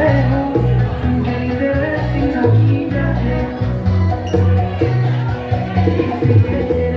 Thank you.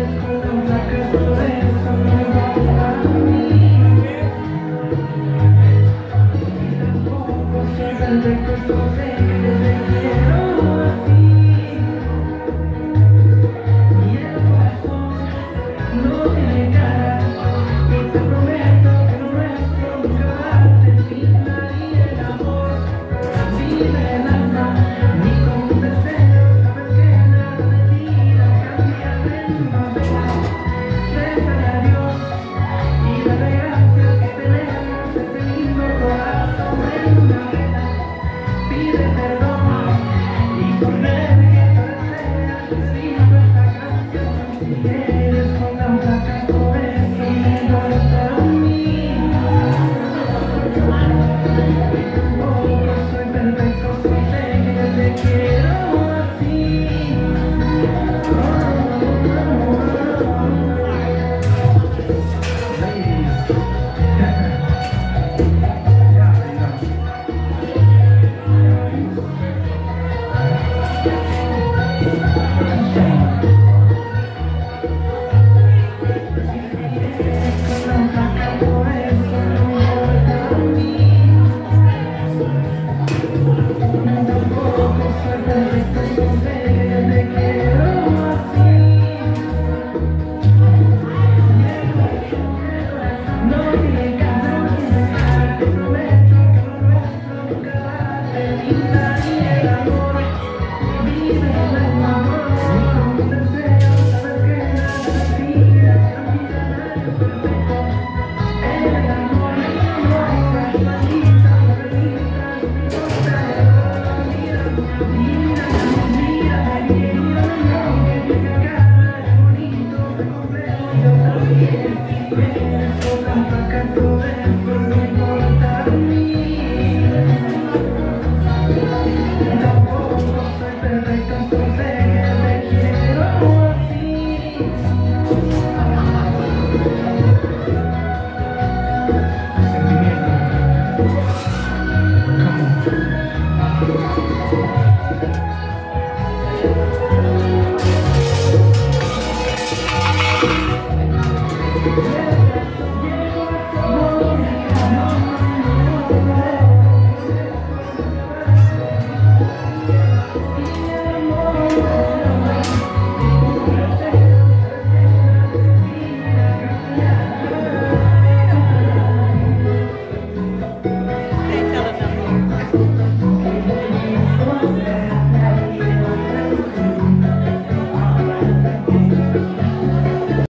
la vida, el amor. Yeah.